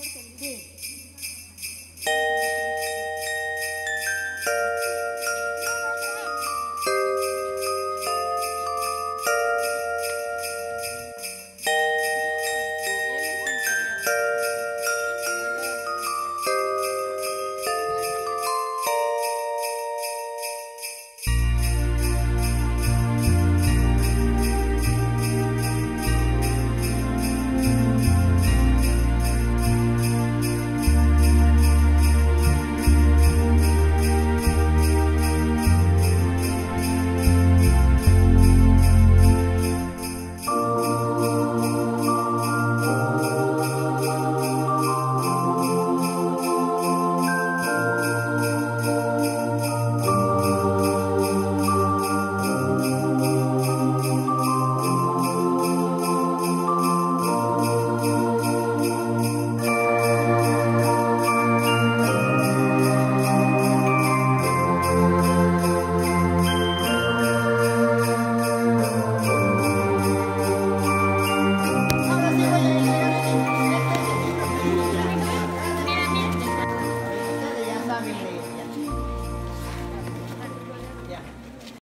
por cumplir. Amén.